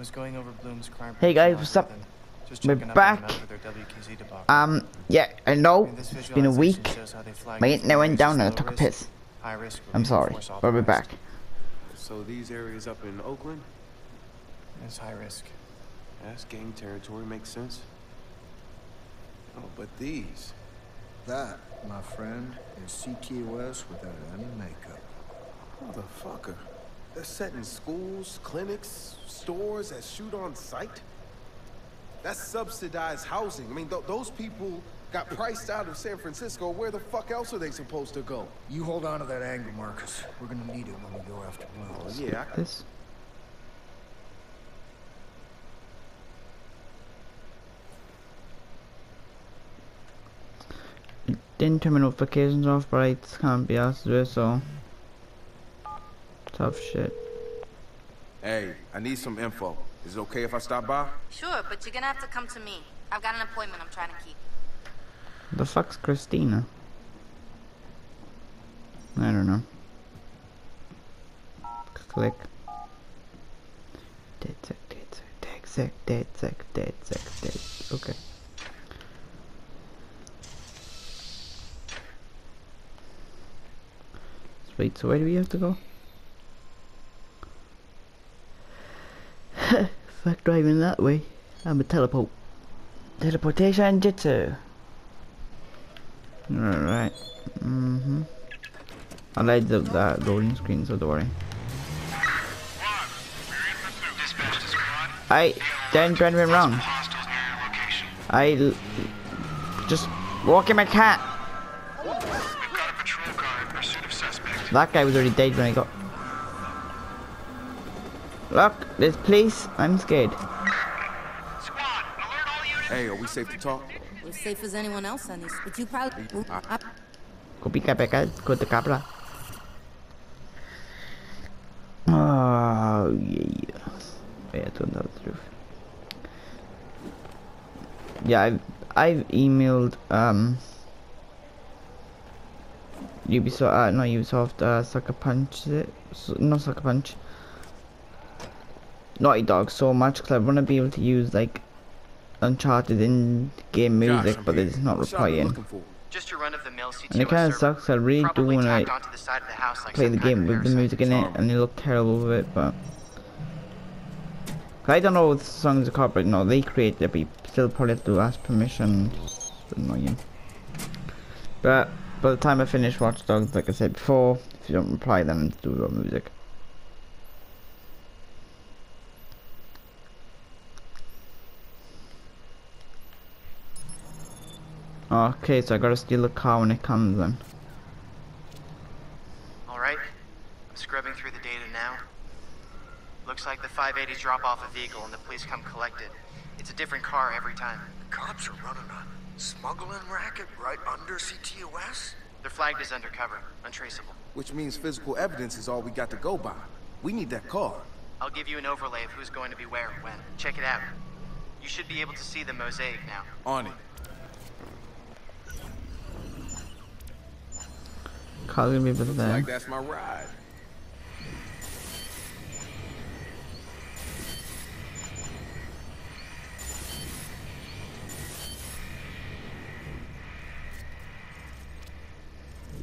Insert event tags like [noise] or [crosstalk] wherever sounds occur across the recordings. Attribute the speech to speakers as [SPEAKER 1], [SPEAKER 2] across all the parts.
[SPEAKER 1] was going over Blume's crime.
[SPEAKER 2] Hey guys, what's up?
[SPEAKER 1] Just
[SPEAKER 2] We're
[SPEAKER 1] checking up on them
[SPEAKER 2] back.
[SPEAKER 1] after their WKZ debacle.
[SPEAKER 2] Um, yeah, I know.
[SPEAKER 1] I
[SPEAKER 2] It's been a week.
[SPEAKER 1] shows how
[SPEAKER 2] My internet went down and I took a piss.
[SPEAKER 1] high risk,
[SPEAKER 2] I'm sorry, but we're
[SPEAKER 1] authorized.
[SPEAKER 2] back.
[SPEAKER 3] So these areas up in Oakland,
[SPEAKER 1] It's high risk.
[SPEAKER 3] that's gang territory, makes sense. Oh, but these,
[SPEAKER 4] That, my friend, is CTOS without any makeup.
[SPEAKER 3] motherfucker. They're setting schools, clinics, stores that shoot on site. That's subsidized housing. I mean, th those people got priced out of San Francisco. Where the fuck else are they supposed to go?
[SPEAKER 4] You hold on to that angle, Marcus. We're gonna need it when we go after
[SPEAKER 3] Oh,
[SPEAKER 4] Blue.
[SPEAKER 3] yeah, I,
[SPEAKER 2] This. Didn't turn my notifications off, but I can't be asked to do so. Tough shit.
[SPEAKER 3] Hey, I need some info. Is it okay if I stop by?
[SPEAKER 5] Sure, but you're gonna have to come to me. I've got an appointment I'm trying to keep.
[SPEAKER 2] The fuck's Christina? I don't know. Click. DedSec, dead sec, DedSec, dead sec, DedSec, dead. Okay. Wait, so where do we have to go? Fuck driving that way. I'm a teleport. Teleportation jitsu. Alright. Mm-hmm. I like the, that loading screen, so don't worry. I didn't do anything wrong. I l- just walking my cat. That guy was already dead when I got. Look, there's police. I'm scared.
[SPEAKER 3] Hey, are we safe to talk?
[SPEAKER 5] We're safe as anyone else on these, but you probably. I,
[SPEAKER 2] Copia pega, go to cabra. Oh yeah. Yeah, I don't know the truth. Yeah, I've I've emailed um Ubisoft, uh, not Ubisoft, uh, Sucker Punch, is it? S not Sucker Punch. Naughty Dog so much because I want to be able to use like Uncharted in game music,
[SPEAKER 3] I'm
[SPEAKER 2] but it's not
[SPEAKER 3] What's
[SPEAKER 2] replying.
[SPEAKER 1] Just your run-of-the-mill CTOS
[SPEAKER 2] And it kind of sucks. I really do want
[SPEAKER 1] tacked
[SPEAKER 2] to
[SPEAKER 1] onto the side of the house like
[SPEAKER 2] play the game with the music in it, and it look terrible with it, but I don't know if the songs are copyright. No, they created it, but you still probably have to ask permission. It's annoying. But by the time I finish Watch Dogs, like I said before, if you don't reply, then it's do your music. Okay, so I gotta steal the car when it comes then.
[SPEAKER 1] Alright, I'm scrubbing through the data now. Looks like the 580s drop off a vehicle and the police come collect it. It's a different car every time.
[SPEAKER 4] The cops are running a smuggling racket right under CTOS?
[SPEAKER 1] They're flagged as undercover, untraceable.
[SPEAKER 3] Which means physical evidence is all we got to go by. We need that car.
[SPEAKER 1] I'll give you an overlay of who's going to be where and when. Check it out. You should be able to see the mosaic now.
[SPEAKER 3] On it.
[SPEAKER 2] Car's gonna be over there.
[SPEAKER 3] Like that's my ride.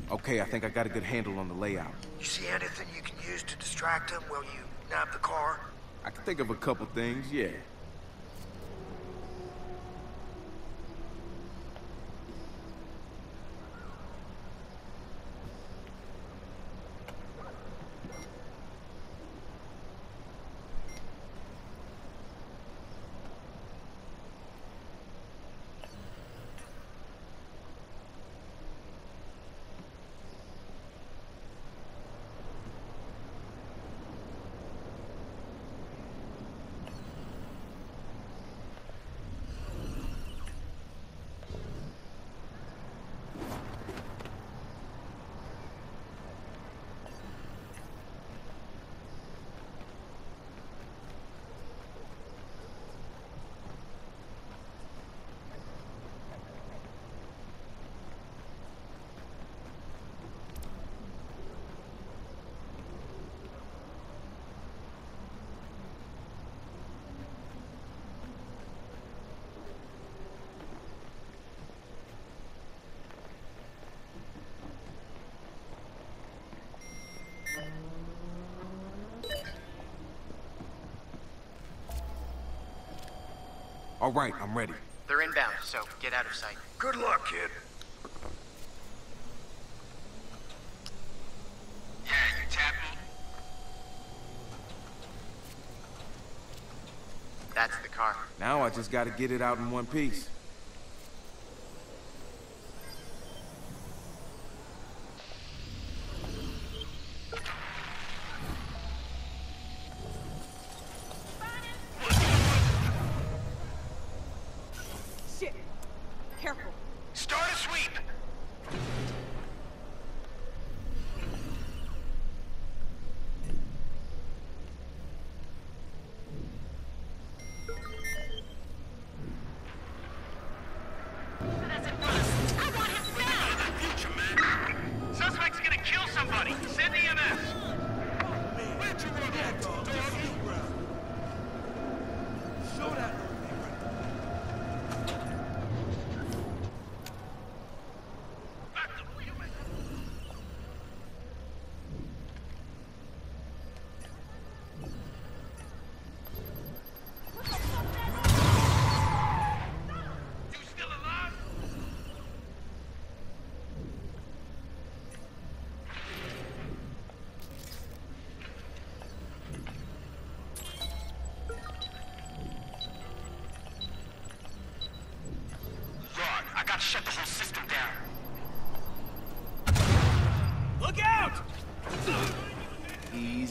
[SPEAKER 3] Okay, I think I got a good handle on the layout.
[SPEAKER 4] You see anything you can use to distract him while you nab the car?
[SPEAKER 3] I can think of a couple things, yeah. All right, I'm ready.
[SPEAKER 1] They're inbound, so get out of sight.
[SPEAKER 6] Good luck, kid. Yeah, you tap me?
[SPEAKER 1] That's the car.
[SPEAKER 3] Now I just gotta get it out in one piece.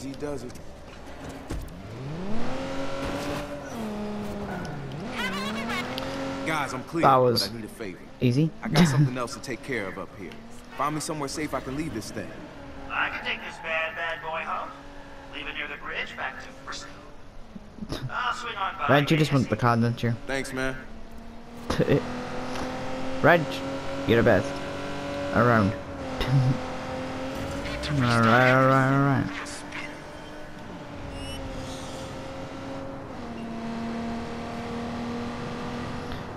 [SPEAKER 3] Easy does it. Guys, I'm clear,
[SPEAKER 2] That was-
[SPEAKER 3] but I need a favor.
[SPEAKER 2] Easy.
[SPEAKER 3] I got [laughs] something else to take care of up here. Find me somewhere safe I can leave this thing.
[SPEAKER 7] I can take this bad, bad boy home. Leave it near the bridge back to Bristol. I'll swing on by.
[SPEAKER 2] Reg, you just want the car, don't you?
[SPEAKER 3] Thanks, man. [laughs]
[SPEAKER 2] Reg, you're the best. Around. [laughs] alright, alright, alright.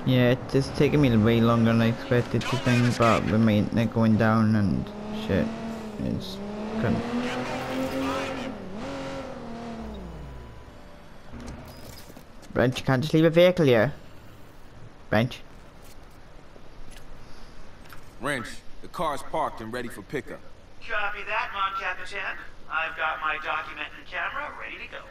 [SPEAKER 2] Yeah, it's just taking me way longer than I expected to think, but with my internet going down and shit, it's good. Brent, you can't just leave a vehicle here. Brent.
[SPEAKER 3] Wrench, the car's parked and ready for pickup.
[SPEAKER 7] Copy that, Mon Capitan. I've got my documenting camera ready to go.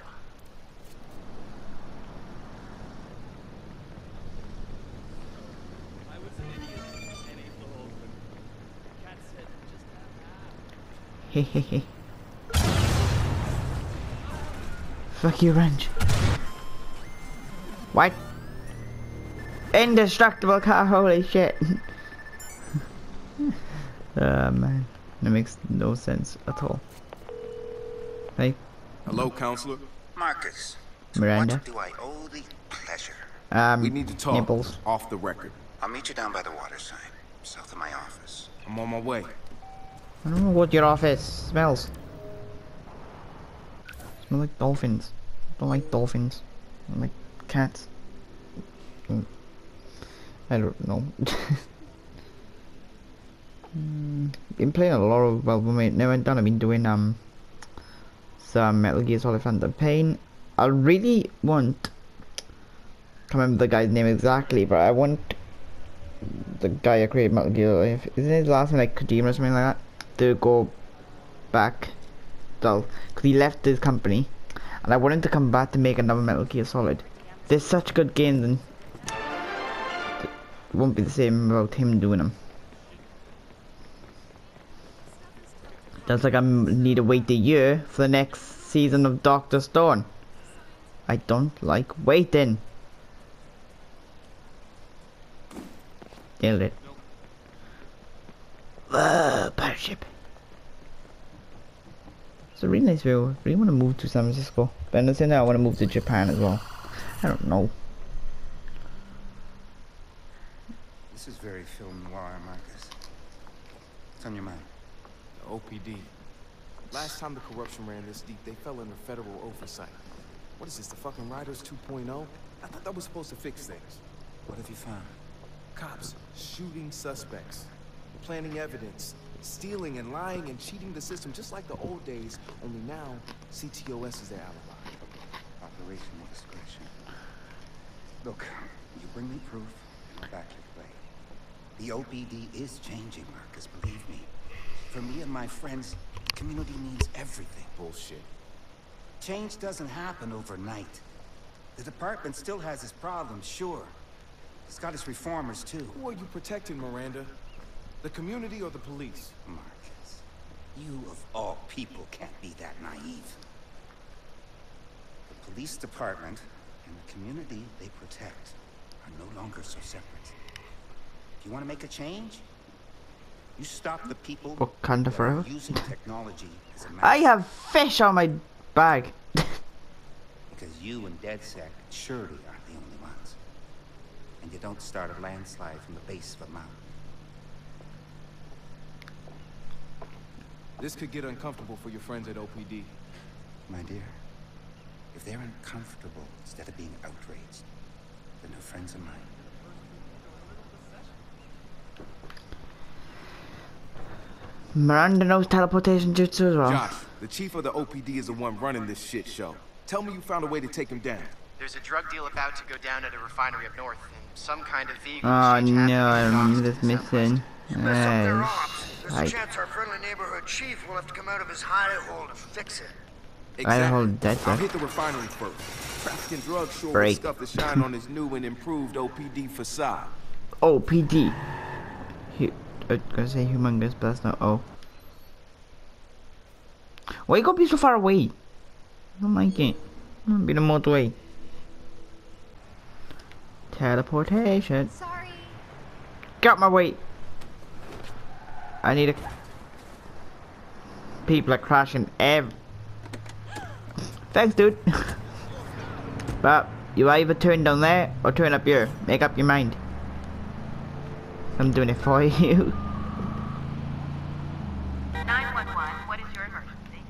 [SPEAKER 2] Hehehe. Fuck you, Wrench. What? Indestructible car, holy shit. [laughs] Ah man. That makes no sense at all. Hey,
[SPEAKER 3] Hello, counselor.
[SPEAKER 6] Marcus,
[SPEAKER 2] Miranda.
[SPEAKER 6] what do I owe the pleasure?
[SPEAKER 2] Um,
[SPEAKER 3] We need to talk
[SPEAKER 2] Nipples.
[SPEAKER 3] off the record.
[SPEAKER 6] I'll meet you down by the waterside, south of my office.
[SPEAKER 3] I'm on my way.
[SPEAKER 2] I don't know what your office smells. Smell like dolphins. don't like dolphins. I like cats. Mm. I don't know. mm, [laughs] been playing a lot of well, when now and done. I've been doing um some Metal Gear Solid Phantom Pain. I really want. Can't remember the guy's name exactly, but I want the guy who created Metal Gear. Isn't his last name like Kojima or something like that? To go back, well, because he left his company, and I want him to come back to make another Metal Gear Solid. There's such good games, and it won't be the same without him doing them. That's like I need to wait a year for the next season of Doctor Stone. I don't like waiting. Nailed it. Uh, pirate ship. It's a really nice view. I really want to move to San Francisco. But at the same time, I want to move to Japan as well. I don't know.
[SPEAKER 6] This is very film noir, Marcus. What's on your mind?
[SPEAKER 8] The OPD. Last time the corruption ran this deep, they fell under federal oversight. What is this, the fucking Riders 2.0? I thought that was supposed to fix things.
[SPEAKER 6] What have you found?
[SPEAKER 8] Cops shooting suspects, planting evidence, stealing and lying and cheating the system just like the old days, only now CTOS is their alibi.
[SPEAKER 6] Operational discretion. Look,
[SPEAKER 9] You bring me proof, and I'll back your play. The OPD is changing, Marcus, believe me. For me and my friends, community means everything.
[SPEAKER 3] Bullshit.
[SPEAKER 9] Change doesn't happen overnight. The department still has its problems, sure. It's got its reformers, too.
[SPEAKER 3] Who are you protecting, Miranda? The community or the police?
[SPEAKER 9] Marcus, you of all people can't be that naive. The police department and the community they protect are no longer so separate. If you want to make a change, you stop the people
[SPEAKER 2] Wakanda
[SPEAKER 9] that are
[SPEAKER 2] forever.
[SPEAKER 9] using technology as a [laughs]
[SPEAKER 2] I
[SPEAKER 9] matter
[SPEAKER 2] have fish on my bag.
[SPEAKER 9] because you and DedSec surely aren't the only ones. And you don't start a landslide from the base of a mountain.
[SPEAKER 3] This could get uncomfortable for your friends at OPD.
[SPEAKER 9] My dear, if they're uncomfortable instead of being outraged, they're no friends of mine.
[SPEAKER 2] Miranda knows teleportation jutsu as well.
[SPEAKER 3] Josh, the chief of the OPD is the one running this shit show. Tell me you found a way to take him down.
[SPEAKER 1] There's a drug deal about to go down at a refinery up north, and some kind of vehicle ah,
[SPEAKER 2] Oh
[SPEAKER 1] exchange happening
[SPEAKER 2] no, I
[SPEAKER 1] in the
[SPEAKER 2] remember
[SPEAKER 1] docks
[SPEAKER 2] this
[SPEAKER 1] in the southwest.
[SPEAKER 2] missing.
[SPEAKER 10] Mess up their
[SPEAKER 2] Ay,
[SPEAKER 10] ops. There's a
[SPEAKER 2] I-
[SPEAKER 10] chance our friendly neighborhood chief will have to come out of his hidey hole to fix it.
[SPEAKER 2] I hold that
[SPEAKER 3] I'll hit the refinery first. Trafficking drugs sure
[SPEAKER 2] Break.
[SPEAKER 3] stuff the shine on his new and improved OPD facade.
[SPEAKER 2] Oh, PD. Hu uh, I was gonna say humongous, but that's not O. Why you gotta be so far away? I don't like it. I'm gonna be the motorway. Teleportation.
[SPEAKER 5] Sorry.
[SPEAKER 2] Got my way. I need a. People are crashing ev. Thanks, dude. [laughs] but you either turn down there or turn up here. Make up your mind. I'm doing it for [laughs] you.
[SPEAKER 11] 911, what is your emergency?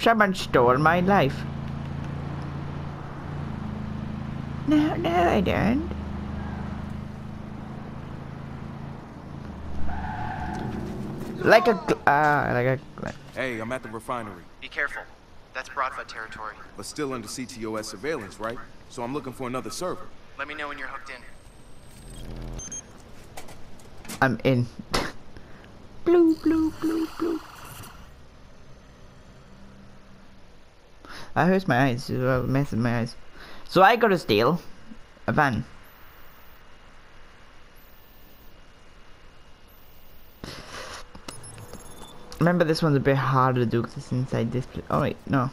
[SPEAKER 2] Someone stole my life. No, no, I don't. Like a, gl- uh, like a, gl-
[SPEAKER 3] Hey, I'm at the refinery,
[SPEAKER 1] Be careful. That's Bratva territory.
[SPEAKER 3] but still under CTOS surveillance, right? So I'm looking for another server.
[SPEAKER 1] Let me know when you're hooked in.
[SPEAKER 2] I'm in. blue, blue, blue, blue. I hurts my eyes. It was messing my eyes. So I gotta steal a van. Remember, this one's a bit harder to do because it's inside this place. Oh wait, no.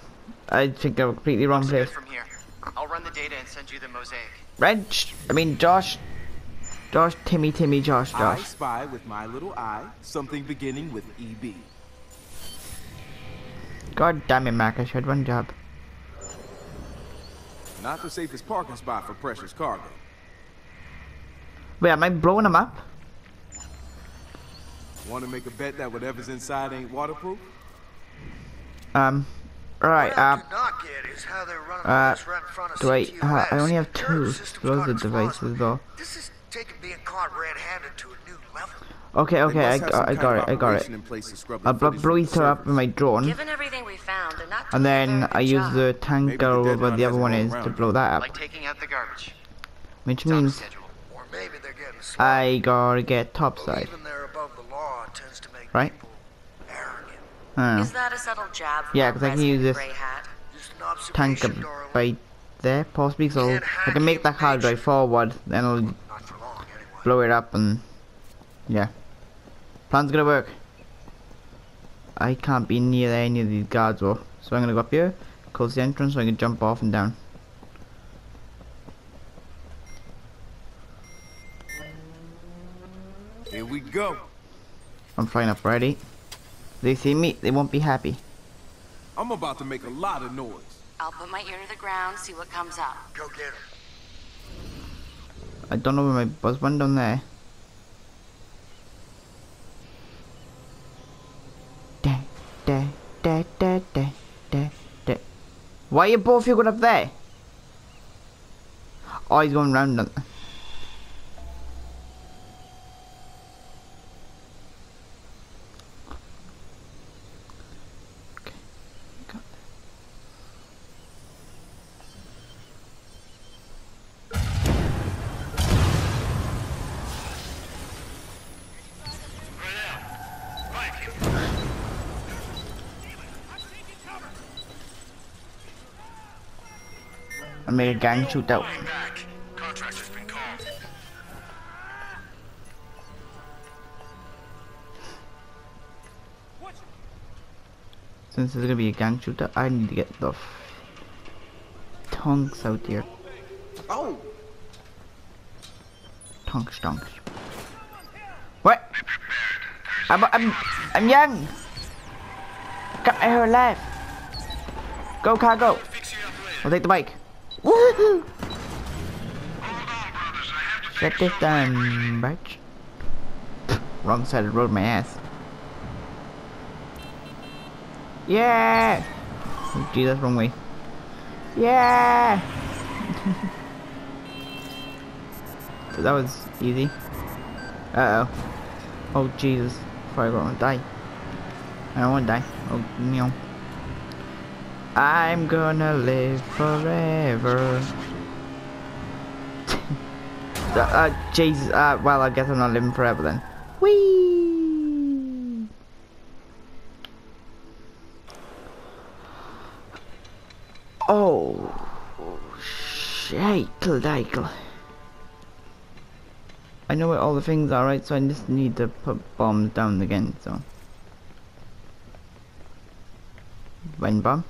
[SPEAKER 2] I think I'm completely wrong place.
[SPEAKER 1] from here. I'll run the data and send you the mosaic.
[SPEAKER 2] Wrench. I mean, Josh. Josh, Timmy, Timmy, Josh,
[SPEAKER 3] I
[SPEAKER 2] Josh.
[SPEAKER 3] spy with my little eye something beginning with E EB.
[SPEAKER 2] God damn it, Mac. I should one job.
[SPEAKER 3] Not the safest parking spot for precious cargo.
[SPEAKER 2] Wait, am I blowing him up?
[SPEAKER 3] Want to make a bet that whatever's inside ain't waterproof?
[SPEAKER 2] Um, alright,
[SPEAKER 10] What I
[SPEAKER 2] um,
[SPEAKER 10] do not get is how they're running
[SPEAKER 2] uh,
[SPEAKER 10] this right in front of
[SPEAKER 2] do I, uh, I only have two
[SPEAKER 10] system's
[SPEAKER 2] explosive devices though.
[SPEAKER 10] This is taking being caught red-handed to a new level.
[SPEAKER 2] Okay, okay, I, got, I got it, I got it.
[SPEAKER 3] operation in place to scrub the
[SPEAKER 2] I blo-
[SPEAKER 3] footage
[SPEAKER 2] blow
[SPEAKER 3] from
[SPEAKER 2] it up
[SPEAKER 3] with
[SPEAKER 2] my drone,
[SPEAKER 5] Given everything we found, they're not
[SPEAKER 2] and then I use
[SPEAKER 5] job.
[SPEAKER 2] the tank
[SPEAKER 3] Maybe the
[SPEAKER 2] or whatever the other one
[SPEAKER 3] all
[SPEAKER 2] is to blow that up.
[SPEAKER 1] Like taking out the garbage.
[SPEAKER 2] Which
[SPEAKER 1] It's on the
[SPEAKER 2] means.
[SPEAKER 10] Or maybe they're getting.
[SPEAKER 2] I gotta get topside. Right?
[SPEAKER 10] people arrogant.
[SPEAKER 2] I don't.
[SPEAKER 5] Is that a subtle jab?
[SPEAKER 2] Yeah, because I can use this
[SPEAKER 5] gray hat?
[SPEAKER 10] Just an
[SPEAKER 2] Tank
[SPEAKER 10] observation,
[SPEAKER 2] up
[SPEAKER 10] darling.
[SPEAKER 2] there, possibly, so I can make that
[SPEAKER 10] hack
[SPEAKER 2] hard drive forward, then I'll
[SPEAKER 10] for long, anyway.
[SPEAKER 2] blow it up and yeah. Plan's gonna work. I can't be near any of these guards though. So I'm gonna go up here, close the entrance so I can jump off and down.
[SPEAKER 3] Here we go.
[SPEAKER 2] I'm flying up already. They see me, they won't be happy.
[SPEAKER 3] I'm about to make a lot of noise.
[SPEAKER 5] I'll put my ear to the ground, see what comes up.
[SPEAKER 10] Go get her.
[SPEAKER 2] I don't know where my buzz went down there. Da, da, da, da, da, da, da. Why are you both you going up there? Oh, he's going round. Gang shootout.
[SPEAKER 6] Falling back. Contractor's been called.
[SPEAKER 2] Since there's gonna be a gang shooter, I need to get the f- tonks out here.
[SPEAKER 3] Oh,
[SPEAKER 2] Tonks, tonks. What? I'm, I'm, I'm young. Got my hair alive. Go, car, go. I'll take the bike. Woohoo! Set this down, bitch. Wrong side of the road, my ass. Yeah! Oh, wrong way. Yeah! [laughs] that was easy. Uh oh. Oh Jesus. Before I go and die. I don't want to die. Oh no. I'm gonna live forever. [laughs] uh, uh, Jesus. Uh, well, I guess I'm not living forever then. Whee! Oh, shakel dakel. I know where all the things are, right? So I just need to put bombs down again, so. One bomb.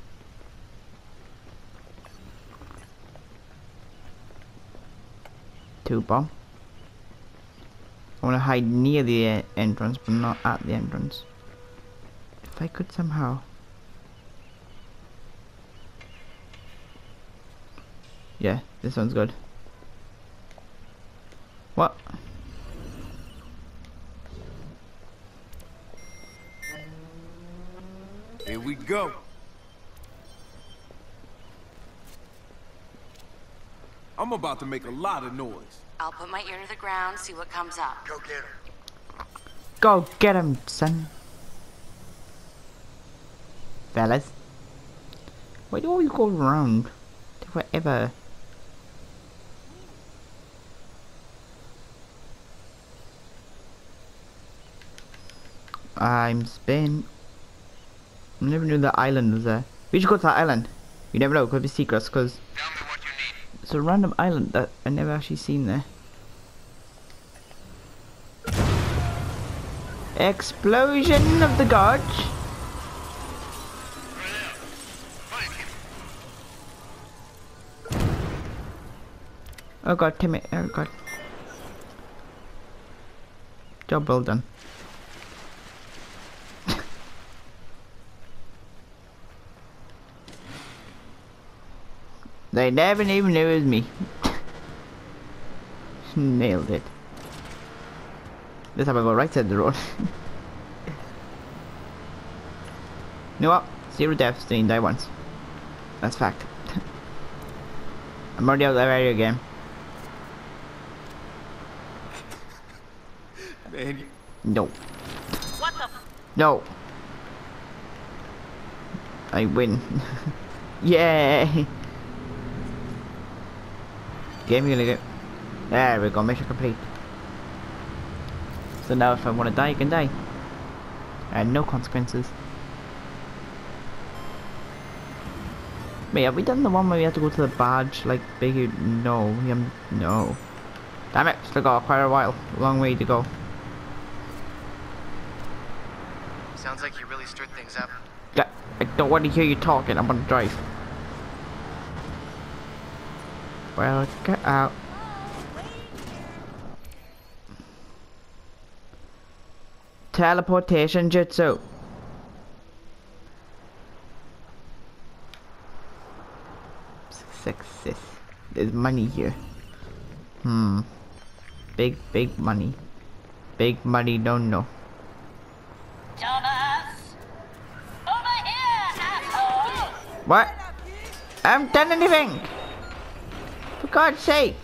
[SPEAKER 2] Bomb. I want to hide near the entrance, but not at the entrance. If I could somehow. Yeah, this one's good. What?
[SPEAKER 8] Here we go. I'm about to make a lot of noise.
[SPEAKER 5] I'll put my ear to the ground, see what comes up.
[SPEAKER 10] Go get him.
[SPEAKER 2] Go get him, son. Fellas. Why do all you always go around? Forever. I'm Spain. I never knew the island was there. We should go to that island. You never know, it could be secrets, because it's a random island that I never actually seen there. Explosion of the gorge. Oh god, Timmy. Oh god. Job well done. They never even knew it was me. [laughs] Nailed it. This time I go right side of the road. you know what? Zero deaths, didn't die once. That's fact. [laughs] I'm already out of that area again.
[SPEAKER 8] Man, you-
[SPEAKER 2] No.
[SPEAKER 11] What the?
[SPEAKER 2] No. I win. [laughs] Yay! Game gonna go. There we go, mission complete. So now if I want to die, I can die. And no consequences. Wait, have we done the one where we have to go to the badge, like, big, no, we haven't, no. Damn it, still got quite a while, long way to go.
[SPEAKER 1] Sounds like you really stirred things up.
[SPEAKER 2] Yeah, I don't want to hear you talking. I'm gonna drive. Well, get out. Teleportation jutsu. Success. There's money here. Hmm. Big, big money. Big money, don't know.
[SPEAKER 11] Thomas! Over here, asshole!
[SPEAKER 2] What? I haven't done anything! God's sake!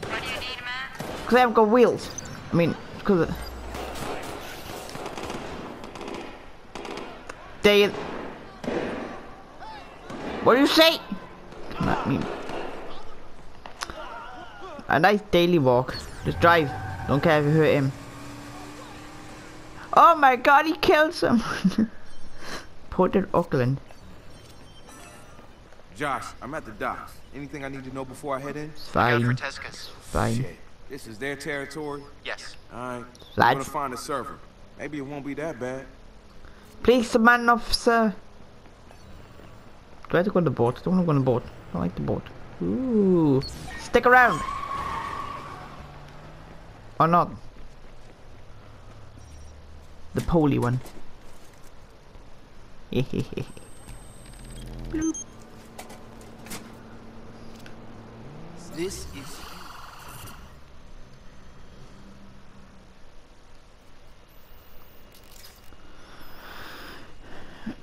[SPEAKER 5] What do you need, man?
[SPEAKER 2] Because I haven't got wheels. I mean, because... They... What do you say? Me. A nice daily walk. Just drive. Don't care if you hurt him. Oh my god, he killed someone! [laughs] Port of Oakland.
[SPEAKER 8] Josh, I'm at the docks. Anything I need to know before I head in?
[SPEAKER 1] Look out
[SPEAKER 2] Fine. Fine.
[SPEAKER 8] Shit. This is their territory?
[SPEAKER 1] Yes.
[SPEAKER 8] Alright. I'm gonna find a server. Maybe it won't be that bad.
[SPEAKER 2] Please, the man officer. Do I have to go on the boat? I don't want to go on the boat. I don't like the boat. Ooh. Stick around. Or not. The poly one. [laughs] Bloop.
[SPEAKER 1] This is.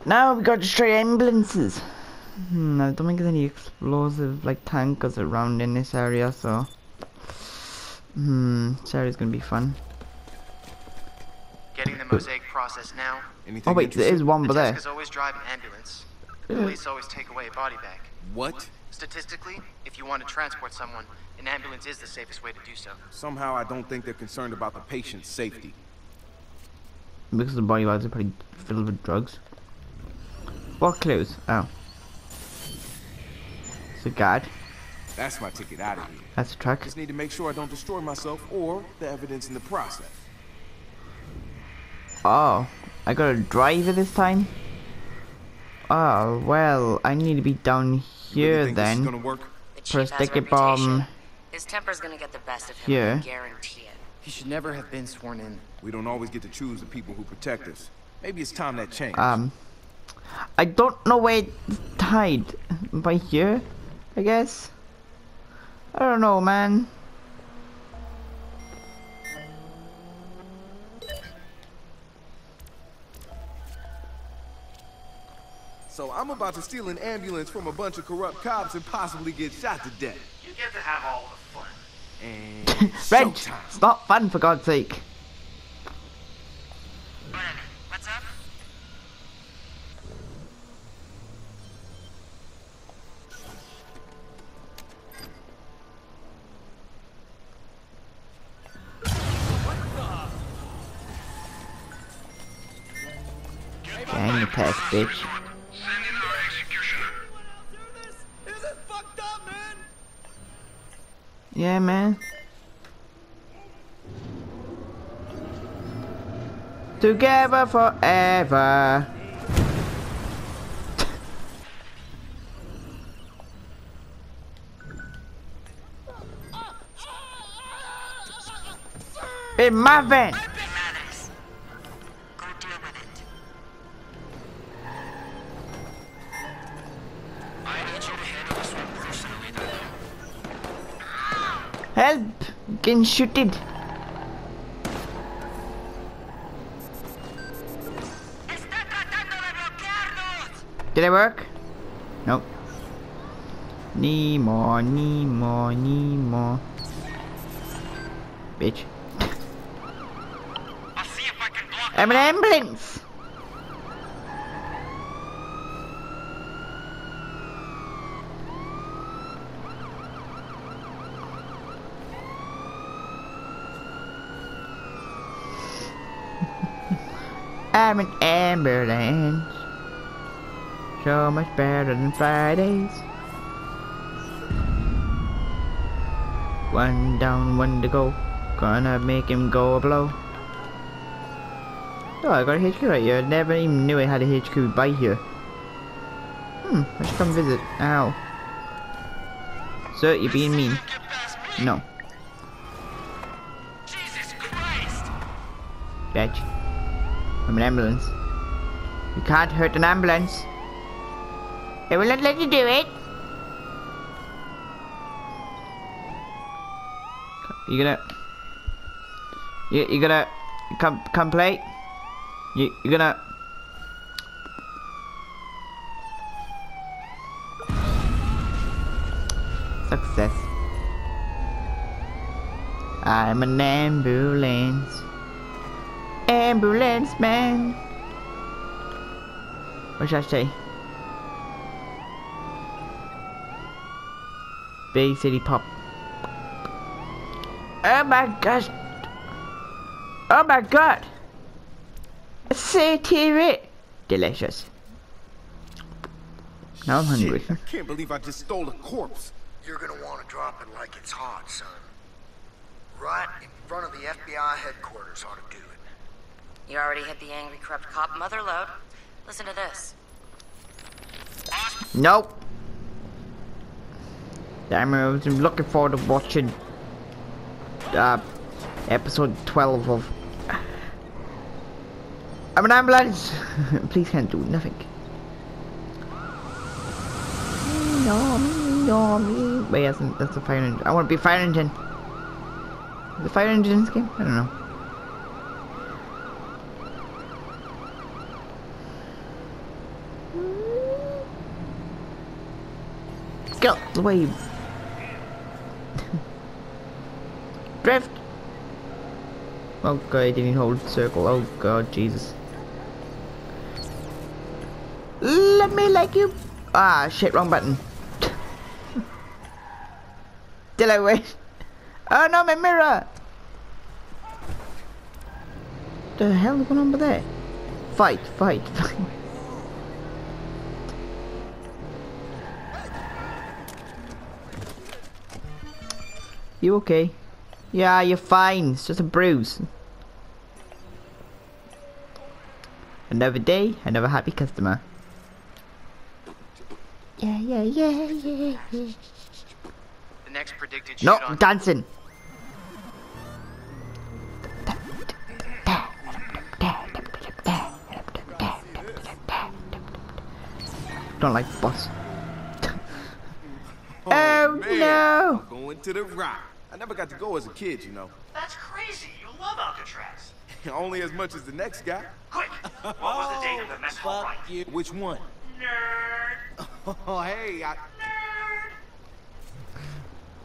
[SPEAKER 2] Now we got to destroy ambulances. Hmm, I don't think there's any explosive like tankers around in this area, so. Hmm, this area's gonna be fun.
[SPEAKER 1] Getting the mosaic process now.
[SPEAKER 8] Anything
[SPEAKER 2] Oh wait, there is
[SPEAKER 8] interesting?
[SPEAKER 2] one
[SPEAKER 1] The
[SPEAKER 2] but there.
[SPEAKER 1] Always drive an ambulance. Police always take away a body bag.
[SPEAKER 8] What?
[SPEAKER 1] Statistically, if you want to transport someone, an ambulance is the safest way to do so.
[SPEAKER 8] Somehow I don't think they're concerned about the patient's safety.
[SPEAKER 2] Because the body bags are pretty filled with drugs. What clues? Oh. It's a guard.
[SPEAKER 8] That's my ticket out of here.
[SPEAKER 2] That's a truck.
[SPEAKER 8] Just need to make sure I don't destroy myself or the evidence in the process.
[SPEAKER 2] Oh, I got a driver this time? Oh, well, I need to be down
[SPEAKER 8] You
[SPEAKER 2] here
[SPEAKER 8] really think this is
[SPEAKER 2] then.
[SPEAKER 8] gonna work?
[SPEAKER 5] The
[SPEAKER 2] For a
[SPEAKER 5] chief has a
[SPEAKER 2] sticky bomb.
[SPEAKER 5] His temper's gonna get the best of him.
[SPEAKER 2] Here.
[SPEAKER 5] I guarantee it.
[SPEAKER 1] He should never have been sworn in.
[SPEAKER 8] We don't always get to choose the people who protect us. Maybe it's time that changed.
[SPEAKER 2] Um, I don't know where it's tied. By here, I guess? I don't know, man.
[SPEAKER 3] So I'm about to steal an ambulance from a bunch of corrupt cops and possibly get shot to death.
[SPEAKER 7] You get to have all the fun.
[SPEAKER 3] And [laughs]
[SPEAKER 2] Reg,
[SPEAKER 3] showtime.
[SPEAKER 2] it's fun for God's sake.
[SPEAKER 5] What's up?
[SPEAKER 2] Gang attack, bitch. Yeah, man. Together forever. Hey, Marvin! Help! Getting shooted.
[SPEAKER 5] Está tratando de bloquearnos.
[SPEAKER 2] Did it work? Nope. Nemo, Nemo, Nemo. Bitch.
[SPEAKER 6] I'll see if I can block
[SPEAKER 2] I'm an ambulance! I'm an ambulance. So much better than Fridays. One down, one to go. Gonna make him go a blow. Oh, I got a HQ right here. Never even knew I had a HQ by here. Hmm, I should come visit. Ow. Sir, you're being mean.
[SPEAKER 6] get past me.
[SPEAKER 2] No,
[SPEAKER 6] Jesus Christ!
[SPEAKER 2] bitch. I'm an ambulance. You can't hurt an ambulance. They will not let you do it. You gonna... You, you gonna... Come, come play? You, you gonna... Success. I'm an ambulance. Ambulance man. What should I say? Big City Pop. Oh my gosh. Oh my god. City Delicious. Now I'm hungry.
[SPEAKER 3] I can't believe I just stole a corpse.
[SPEAKER 10] You're gonna want to drop it like it's hot, son. Right in front of the FBI headquarters ought to do it.
[SPEAKER 5] You already hit the angry, corrupt cop mother load. Listen to this.
[SPEAKER 2] Nope. Damn it, I was looking forward to watching uh, episode 12 of [sighs] I'm an ambulance! [laughs] Please can't do nothing. No, me, no, me. Wait, that's, that's a fire engine. I want to be fire engine. The fire engine in this game? I don't know. Go away. Drift. Oh god, didn't hold circle. Oh god, Jesus. Let me like you. Ah, shit, wrong button. [laughs] Did I win? [laughs] Oh no, my mirror! The hell is going on with that? Fight, fight, fight. You okay? Yeah, you're fine. It's just a bruise. Another day, another happy customer. Yeah, yeah, yeah, yeah, yeah.
[SPEAKER 1] The next predicted
[SPEAKER 2] No,
[SPEAKER 1] shoot on
[SPEAKER 2] dancing. Don't like boss. [laughs] Oh, oh,
[SPEAKER 3] man.
[SPEAKER 2] no.
[SPEAKER 3] I'm going to the rock. I never got to go as a kid, you know.
[SPEAKER 7] That's crazy. You love Alcatraz. [laughs]
[SPEAKER 3] Only as much as the next guy.
[SPEAKER 7] Quick, what was the date of the mess hall riot?
[SPEAKER 3] Which one?
[SPEAKER 7] Nerd. [laughs]
[SPEAKER 3] Oh, hey, I...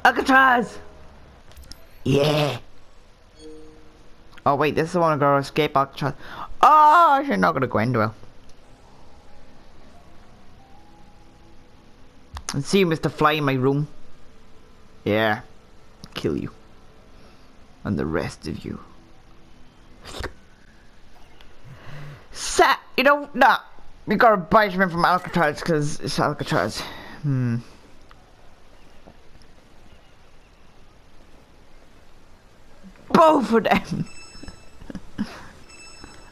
[SPEAKER 2] Alcatraz! Yeah. Oh wait, this is the one I'm gonna escape Alcatraz. Oh, you're not gonna go into it. And see Mr. Fly, in my room. Yeah. Kill you. And the rest of you. Sa you know, nah. We gotta buy him from Alcatraz, because it's Alcatraz. Hmm. Both of them. [laughs]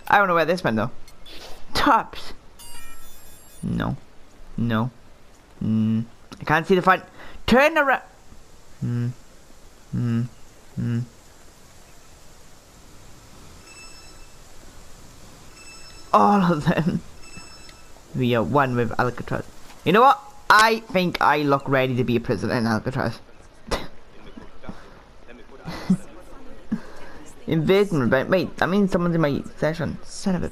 [SPEAKER 2] I don't know where this went though. Tops. No. No. Mm. I can't see the front. Turn around. Hmm. Hmm. Hmm. All of them. We are one with Alcatraz. You know what? I think I look ready to be a prisoner in Alcatraz. [laughs] Invasion, but wait, that means someone's in my session. Son of a.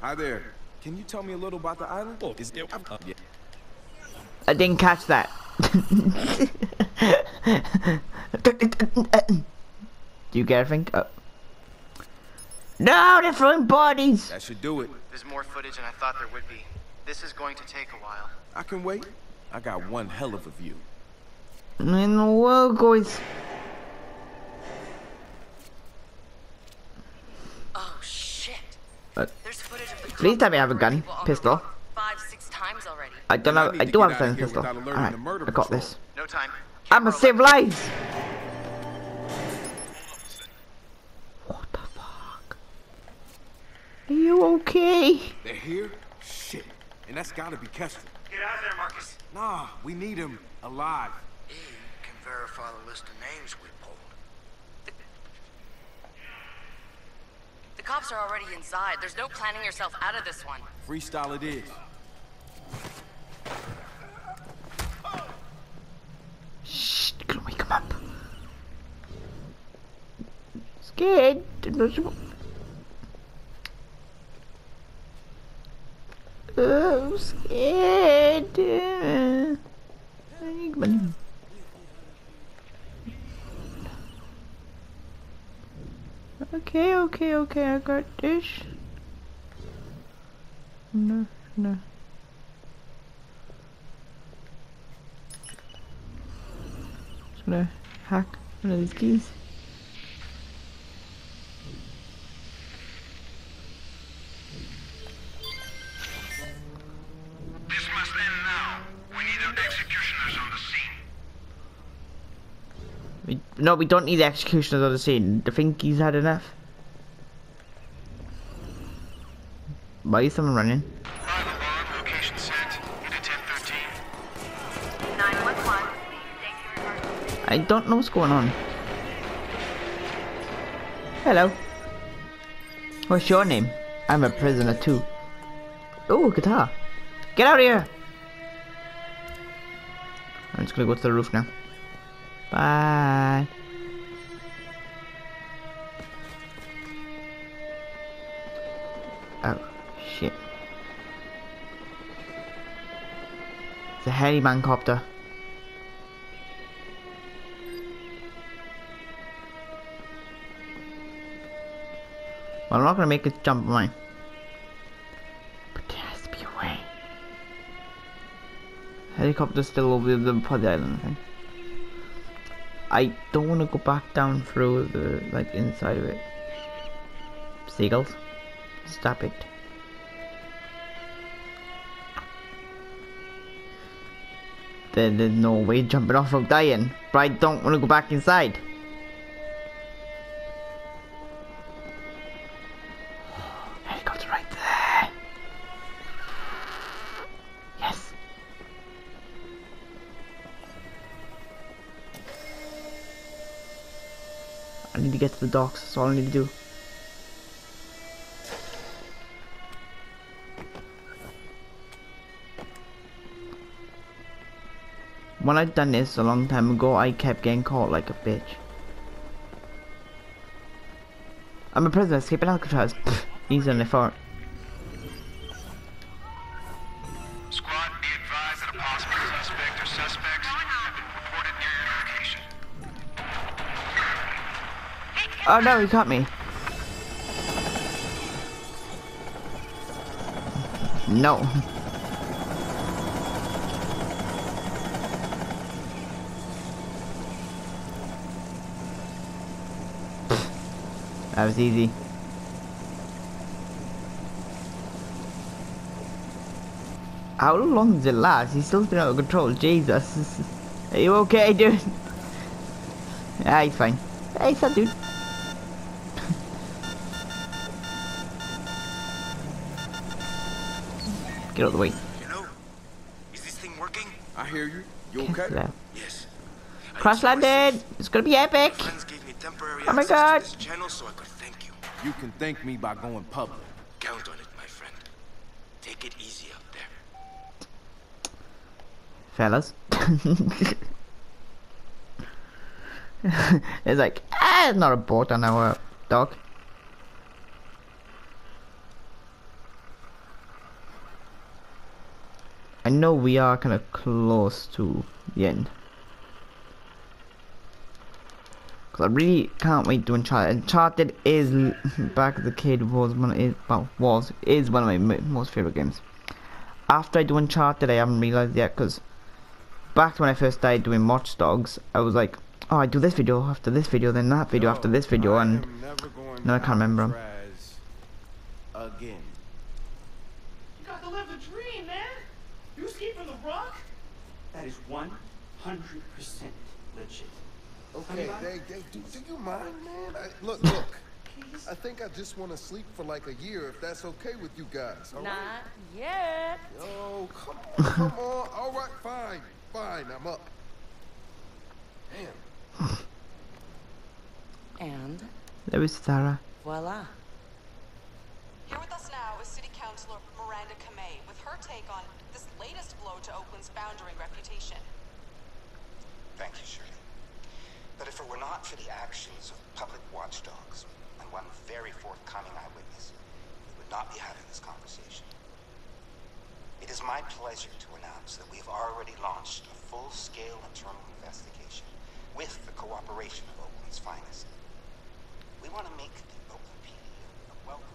[SPEAKER 3] Hi there. Can you tell me a little about the island? Is it... Yeah.
[SPEAKER 2] I didn't catch that. [laughs] Do you get everything? Uh. No, they're throwing bodies.
[SPEAKER 3] That should do it.
[SPEAKER 1] There's more footage than I thought there would be. This is going to take a while.
[SPEAKER 3] I can wait. I got one hell of a view.
[SPEAKER 2] In the world, guys.
[SPEAKER 5] Oh shit. There's footage of the
[SPEAKER 2] please tell me I have a gun, pistol.
[SPEAKER 5] Five, six times already.
[SPEAKER 2] I don't know. I do have a
[SPEAKER 3] out of
[SPEAKER 2] stun
[SPEAKER 3] here
[SPEAKER 2] pistol. Alright, I got
[SPEAKER 3] patrol.
[SPEAKER 2] this.
[SPEAKER 1] No time.
[SPEAKER 2] I'm a
[SPEAKER 1] Camera
[SPEAKER 2] save lives. What the fuck? Are you okay?
[SPEAKER 3] They're here? Shit. And that's gotta be Kester.
[SPEAKER 7] Get out of there, Marcus.
[SPEAKER 3] Nah, we need him alive.
[SPEAKER 10] He can verify the list of names we pulled.
[SPEAKER 5] The cops are already inside. There's no planning yourself out of this one.
[SPEAKER 3] Freestyle it is.
[SPEAKER 2] Shh, can we come up? Scared. Oh, scared. Come on. Okay, okay, okay, I got this. No, no. I'm gonna hack one of these keys. We, no, we don't need the executioners on the scene. Do you think he's had enough. Why is someone running? I don't know what's going on. Hello. What's your name? I'm a prisoner too. Oh, guitar. Get out of here! I'm just gonna go to the roof now. Bye. Oh, shit. It's a heli copter. I'm not gonna make it jump mine. But there has to be a way. Helicopter still over the pod island, I don't want to go back down through the like inside of it. Seagulls, stop it. There, there's no way jumping off of dying, but I don't want to go back inside. The docks, that's all I need to do. When I'd done this a long time ago, I kept getting caught like a bitch. I'm a prisoner, escaping Alcatraz. Pfft, Easy on the fart. Oh no, he caught me. No. That was easy. How long does it last? He's still out of control. Jesus. Are you okay, dude? [laughs] Yeah, he's fine. Hey, what's up, dude? Get out of the way.
[SPEAKER 8] Hello? Is this thing working? I hear you. You okay?
[SPEAKER 2] Cancel out.
[SPEAKER 8] Yes.
[SPEAKER 2] Crash landed! It's gonna be epic!
[SPEAKER 8] Gave me
[SPEAKER 2] Oh my God.
[SPEAKER 8] to this channel so I could thank you.
[SPEAKER 3] You can thank me by going public.
[SPEAKER 8] Count on it, my friend. Take it easy out there.
[SPEAKER 2] Fellas. [laughs] it's like, ah, it's not a boat on our dock. I know we are kind of close to the end. Cause I really can't wait to Uncharted. Uncharted is [laughs] back as a kid was one of is well was is one of my mo- most favorite games. After I do Uncharted, I haven't realized yet because back when I first started doing Watch Dogs, I was like, oh, I do this video after this video, then that video after this video, and no, I can't remember 'em.
[SPEAKER 3] Again.
[SPEAKER 7] You got to live the dream, man. You escaped from the rock?
[SPEAKER 12] That is 100% legit.
[SPEAKER 3] Okay, hey, hey, do, do you mind, man? I, look, look. I think I just want to sleep for like a year, if that's okay with you guys. all right?
[SPEAKER 13] Not yet.
[SPEAKER 3] Oh, come on, come on. All right, fine, fine. I'm up. Damn.
[SPEAKER 5] And
[SPEAKER 2] There is Sarah.
[SPEAKER 5] voila.
[SPEAKER 14] Now is City Councilor Miranda Kamei with her take on this latest blow to Oakland's foundering reputation.
[SPEAKER 9] Thank you, Shirley. But if it were not for the actions of public watchdogs and one very forthcoming eyewitness, we would not be having this conversation. It is my pleasure to announce that we have already launched a full-scale internal investigation with the cooperation of Oakland's finest. We want to make the Oakland PD a welcome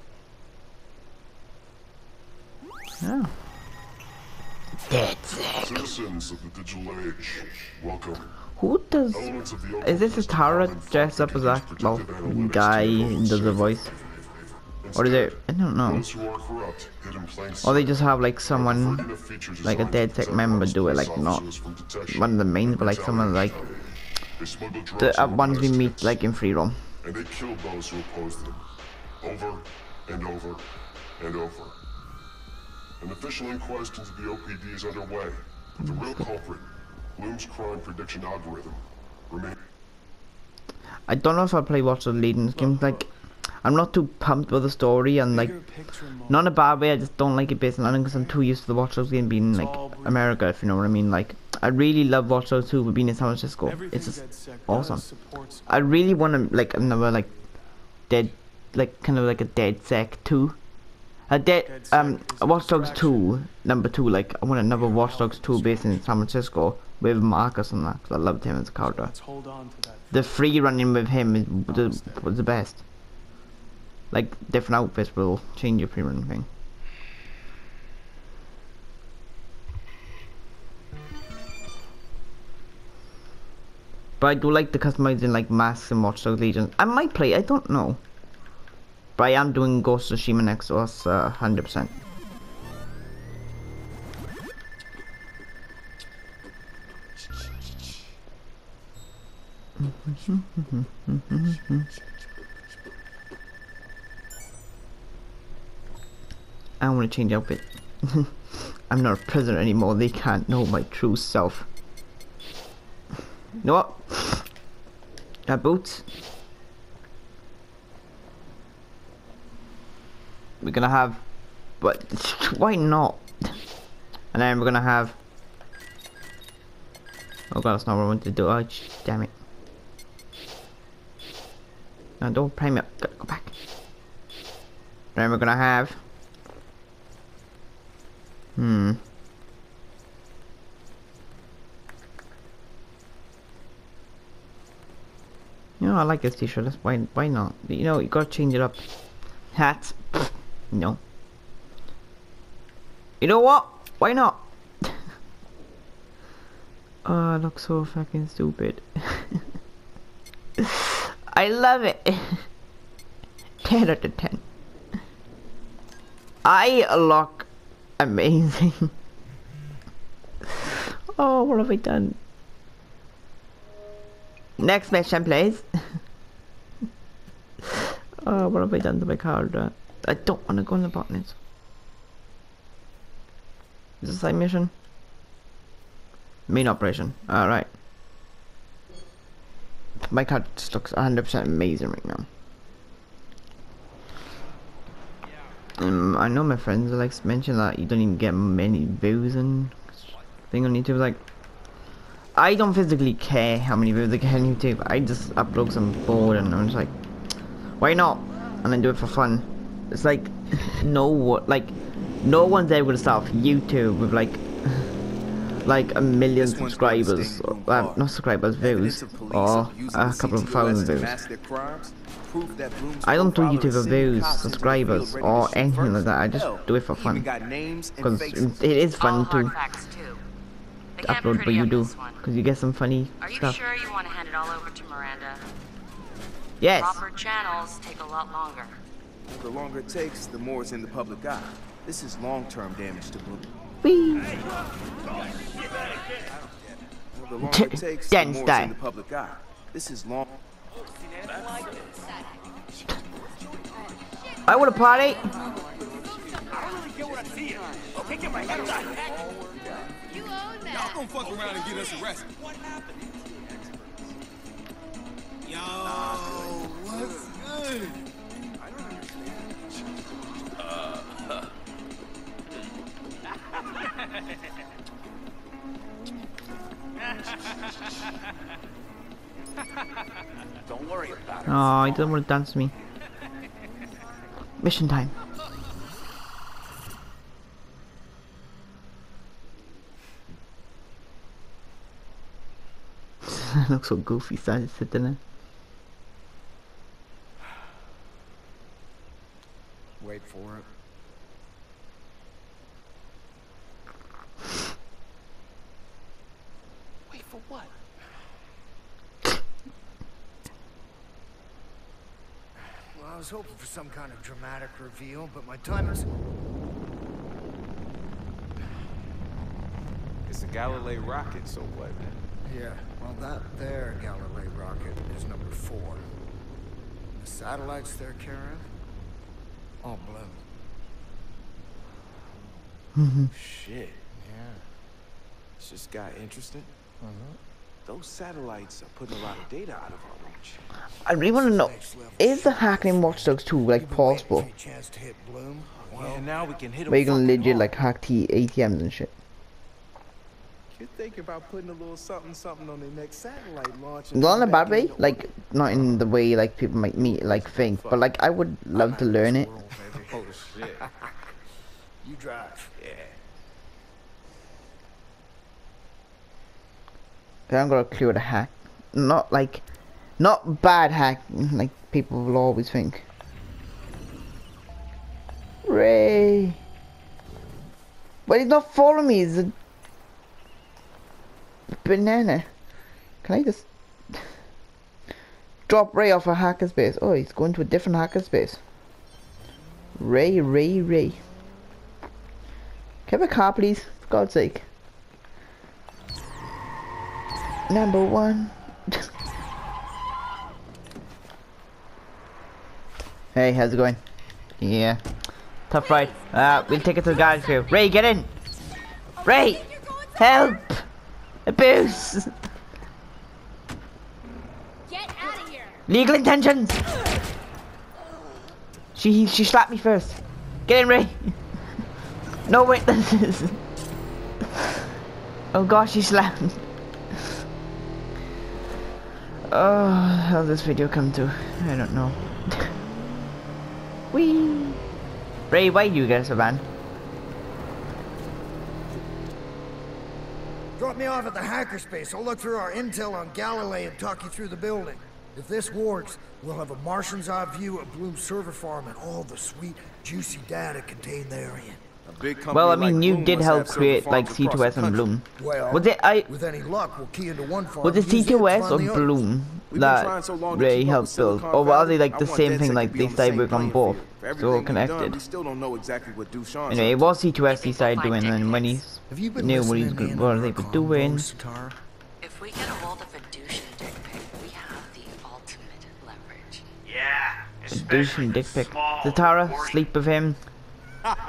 [SPEAKER 2] That's it.
[SPEAKER 15] Citizens of the digital age, welcome.
[SPEAKER 2] Who does? Is this a Tara dressed up as a well, guy and does the voice? Or is it? I don't know.
[SPEAKER 15] Those who are corrupt, hid in plain
[SPEAKER 2] Or they just have like someone, like a DedSec member do it, like not one of the mains, but like someone like
[SPEAKER 15] They smuggle drugs
[SPEAKER 2] The uh, ones we meet like in free roam.
[SPEAKER 15] and they kill those who opposed them. Over and over and over. An official inquest into the OPD is underway, but the real culprit, Blume's crime prediction algorithm, remains.
[SPEAKER 2] I don't know if I'll play Watch Dogs Legion this game. Like, I'm not too pumped with the story and like, not in a bad way. I just don't like it based on London because I'm too used to the Watch Dogs game being like America, if you know what I mean. Like, I really love Watch Dogs 2 for being in San Francisco. It's just awesome. I really want to like another like dead, like kind of like a DedSec 2. A did um Watch Dogs 2 number two. Like I want another Watch Dogs 2 based in San Francisco with Marcus and that 'cause I loved him as a character.
[SPEAKER 8] Hold on to that.
[SPEAKER 2] The free running with him is the, was the best. Like different outfits will change your free running thing. But I do like the customizing like masks and Watch Dogs Legion. I might play, I don't know. But I am doing Ghost of Tsushima next, so that's uh, 100%. I don't want to change outfit. [laughs] I'm not a prisoner anymore. They can't know my true self. You know what? Got boots. We're gonna have, but [laughs] why not? And then we're gonna have. Oh god, that's not what I wanted to do. Oh, damn it! No, don't pray me up. Go, go back. Then we're gonna have. Hmm. You know, I like this t-shirt. That's why. Why not? You know, you gotta change it up. Hats. No. You know what? Why not? [laughs] Ah, oh, I look so fucking stupid. [laughs] I love it. [laughs] 10 out of 10. I look amazing. oh, what have I done? Next mission, please. oh, what have I done to my card? I don't want to go in the botnets. Is this a mission? Main operation. Alright. My card just looks 100% amazing right now. Um, I know my friends like to mention that you don't even get many views and thing on YouTube. Like, I don't physically care how many views I get on YouTube. I just upload some bored and I'm just like, why not? And then do it for fun. It's like, no what, like, no one's ever gonna start off YouTube with like, like a million subscribers, or, uh, not subscribers, views, or a couple of thousand views. I don't do YouTube for views, subscribers, or anything like that. I just do it for fun. Because it is fun to upload but you do. Because you get some funny
[SPEAKER 5] Are you
[SPEAKER 2] stuff.
[SPEAKER 5] sure you want to hand it all over to Miranda?
[SPEAKER 2] Yes.
[SPEAKER 5] Proper channels take a lot longer.
[SPEAKER 8] The longer it takes, the more it's in the public eye. This is long-term damage to Blume.
[SPEAKER 2] Whee!
[SPEAKER 8] The longer it [laughs] takes, the more it's in the public eye. This is long.
[SPEAKER 2] I want to party.
[SPEAKER 6] Okay, get my head on. You own that. Y'all gonna fuck around and get us arrested. What happened? Yo, what's good? Don't
[SPEAKER 7] worry about it.
[SPEAKER 2] Oh, he doesn't want to dance me. Mission time. [laughs] looks so goofy started sitting there.
[SPEAKER 4] Wait for it.
[SPEAKER 8] Wait for what?
[SPEAKER 10] Well, I was hoping for some kind of dramatic reveal, but my timing's...
[SPEAKER 8] It's a Galilee rocket, so what, man?
[SPEAKER 4] Yeah, well, that there Galilee rocket is number four. The satellites they're carrying, all blown.
[SPEAKER 8] Shit.
[SPEAKER 4] Yeah.
[SPEAKER 8] This just got interesting.
[SPEAKER 4] Uh-huh.
[SPEAKER 8] Those satellites are putting a lot of data out of our reach.
[SPEAKER 2] I really want to know, is the hacking in Watch Dogs 2 like possible?
[SPEAKER 4] Chance to hit Blume.
[SPEAKER 8] yeah, now we can hit 'em
[SPEAKER 2] Where you can
[SPEAKER 8] fucking
[SPEAKER 2] legit like hack T ATMs and shit.
[SPEAKER 8] You're thinking about putting a little something something on the next satellite launch.
[SPEAKER 2] Not in a bad way, like not in the way like people might meet like think, but like I would love to learn it. [laughs]
[SPEAKER 8] Oh shit.
[SPEAKER 4] You drive.
[SPEAKER 8] Yeah.
[SPEAKER 2] I haven't got a clue how to hack. Not like, not bad hack like people will always think. Ray. But he's not following me, he's a banana. Can I just drop Ray off a hackerspace? Oh, he's going to a different hackerspace. Ray, Ray, Ray. Can I have a car, please? For God's sake. Number one. [laughs] hey, how's it going? Yeah. Tough ride. Uh, we'll take it to the garage crew. Ray, get in! Ray! Help! Abuse!
[SPEAKER 13] Get out of here!
[SPEAKER 2] Legal intentions! She she slapped me first. Get in, Ray! No, witnesses! Oh gosh, she slapped me. Oh, how this video come to? I don't know. Wee. Ray, why you get us a van?
[SPEAKER 10] Drop me off at the hackerspace. I'll look through our intel on Galilee and talk you through the building. If this works, we'll have a Martian's eye view of Blume's server farm and all the sweet, juicy data contained therein.
[SPEAKER 8] A big company
[SPEAKER 2] Well, I
[SPEAKER 8] like
[SPEAKER 2] mean, you
[SPEAKER 8] Blume
[SPEAKER 2] did help create like ctOS and. Blume.
[SPEAKER 10] Well,
[SPEAKER 2] Was it I?
[SPEAKER 10] with any luck, we'll key into one farm.
[SPEAKER 2] Was it
[SPEAKER 10] and use to
[SPEAKER 2] ctOS
[SPEAKER 10] find
[SPEAKER 2] or
[SPEAKER 10] the others.
[SPEAKER 2] Blume
[SPEAKER 8] We've been trying
[SPEAKER 2] that
[SPEAKER 8] so long
[SPEAKER 2] Ray helped build?
[SPEAKER 8] Silicon
[SPEAKER 2] Or were they like the same thing, like
[SPEAKER 8] be
[SPEAKER 2] they
[SPEAKER 8] on the
[SPEAKER 2] started
[SPEAKER 8] same
[SPEAKER 2] working on both?
[SPEAKER 8] field. For
[SPEAKER 2] So
[SPEAKER 8] everything we've done,
[SPEAKER 2] connected.
[SPEAKER 8] still don't know exactly what
[SPEAKER 2] Anyway, it was ctOS he started doing, and when he
[SPEAKER 10] Have you been
[SPEAKER 2] knew what he was
[SPEAKER 10] listening
[SPEAKER 2] good, what they
[SPEAKER 10] on
[SPEAKER 2] were
[SPEAKER 10] our
[SPEAKER 2] doing.
[SPEAKER 10] convos,
[SPEAKER 5] If we get a hold of a douche and dick pic, we have the ultimate leverage.
[SPEAKER 7] Yeah.
[SPEAKER 2] Douche and dick pic. Sitara, sleep with him,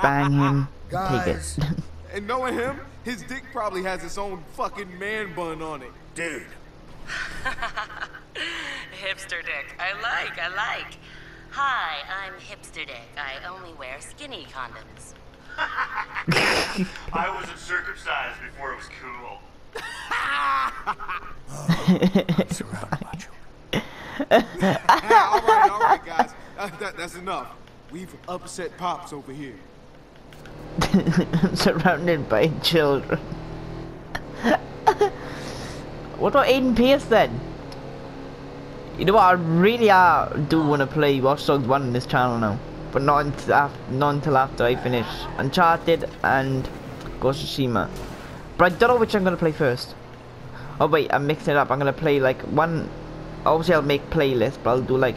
[SPEAKER 2] bang him, [laughs] take it. [laughs]
[SPEAKER 8] And knowing him, his dick probably has its own fucking man bun on it.
[SPEAKER 10] Dude. [laughs]
[SPEAKER 5] Hipster dick. I like, I like. Hi, I'm Hipster Dick. I only wear skinny condoms. [laughs]
[SPEAKER 7] I wasn't circumcised before it was cool.
[SPEAKER 8] all right, all right, guys. Uh, that, that's enough. We've upset Pops over here. [laughs]
[SPEAKER 2] surrounded by children. [laughs] what about Aiden Pearce then? You know what? I really uh, do want to play Watch Dogs 1 on this channel now, but not until, af not until after I finish Uncharted and Ghost of Tsushima. But I don't know which I'm gonna play first. Oh wait, I'm mixing it up. I'm gonna play like one. Obviously, I'll make playlists, but I'll do like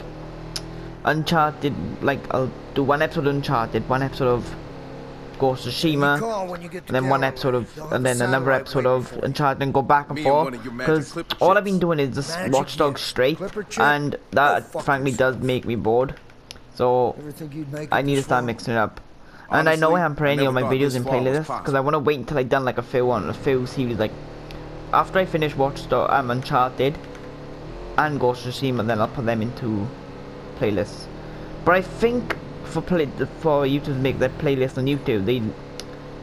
[SPEAKER 2] Uncharted. Like I'll do one episode of Uncharted, one episode of Ghost of Tsushima,
[SPEAKER 10] Call when you get
[SPEAKER 2] and then one episode of, and then another episode of. Uncharted, and go back and forth.
[SPEAKER 8] one of your magic
[SPEAKER 2] Because all I've been doing is just Watch Dogs straight, and that frankly does make me bored. So
[SPEAKER 10] Everything you'd make
[SPEAKER 2] I need to start mixing it up. And I know I am any of my videos in playlists because. I want to wait until I've done like a full one, a full series. Like after I finish Watch Dogs, um, Uncharted, and Ghost of Tsushima, then I'll put them into playlists. But I think for play for YouTube to make their playlist on YouTube, they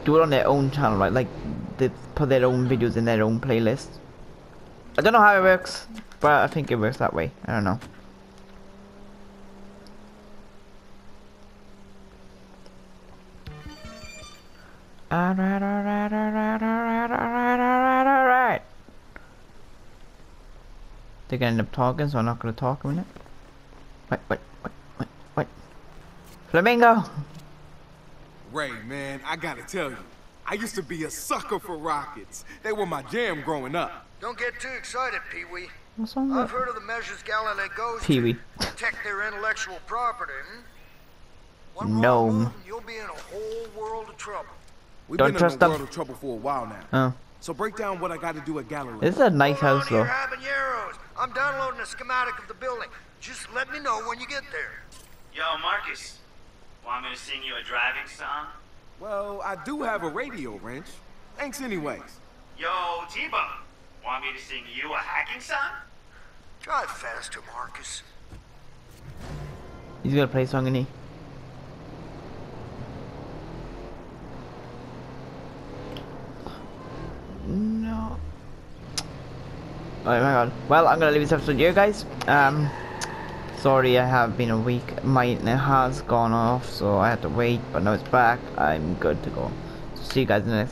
[SPEAKER 2] do it on their own channel, right? Like they put their own videos in their own playlist. I don't know how it works, but I think it works that way. I don't know. Alright, alright, alright, alright, alright, alright, alright. They're gonna end up talking, so I'm not gonna talk a minute. Wait, wait, wait, wait, wait. Flamingo!
[SPEAKER 8] Ray, man, I gotta tell you, I used to be a sucker for rockets. They were my jam growing up.
[SPEAKER 10] Don't get too excited, Pee-wee.
[SPEAKER 2] What's wrong
[SPEAKER 10] I've
[SPEAKER 2] with
[SPEAKER 10] heard of the measures Galilee goes
[SPEAKER 2] Pee-wee.
[SPEAKER 10] to protect their intellectual property. Hmm? One wrong
[SPEAKER 2] Gnome.
[SPEAKER 10] move you'll be in a whole world of trouble.
[SPEAKER 8] We've
[SPEAKER 2] Don't
[SPEAKER 8] been
[SPEAKER 2] trust
[SPEAKER 8] in a
[SPEAKER 2] them.
[SPEAKER 8] world of trouble for a while now.
[SPEAKER 2] Oh.
[SPEAKER 3] So break down what I got to do at Galilee.
[SPEAKER 2] This is a nice house though.
[SPEAKER 10] habaneros. I'm downloading a schematic of the building. Just let me know when you get there.
[SPEAKER 7] Yo, Marcus. Want me to sing you a driving song?
[SPEAKER 3] Well, I do have a radio wrench. Thanks anyways.
[SPEAKER 7] Yo, T-Bone. Want me to sing you a hacking song?
[SPEAKER 10] Drive faster, Marcus.
[SPEAKER 2] He's gonna play a song, isn't he? No. Oh my god. Well, I'm gonna leave this episode here, guys. Um, sorry I have been a week. My internet has gone off, so I had to wait, but now it's back. I'm good to go. So see you guys in the next.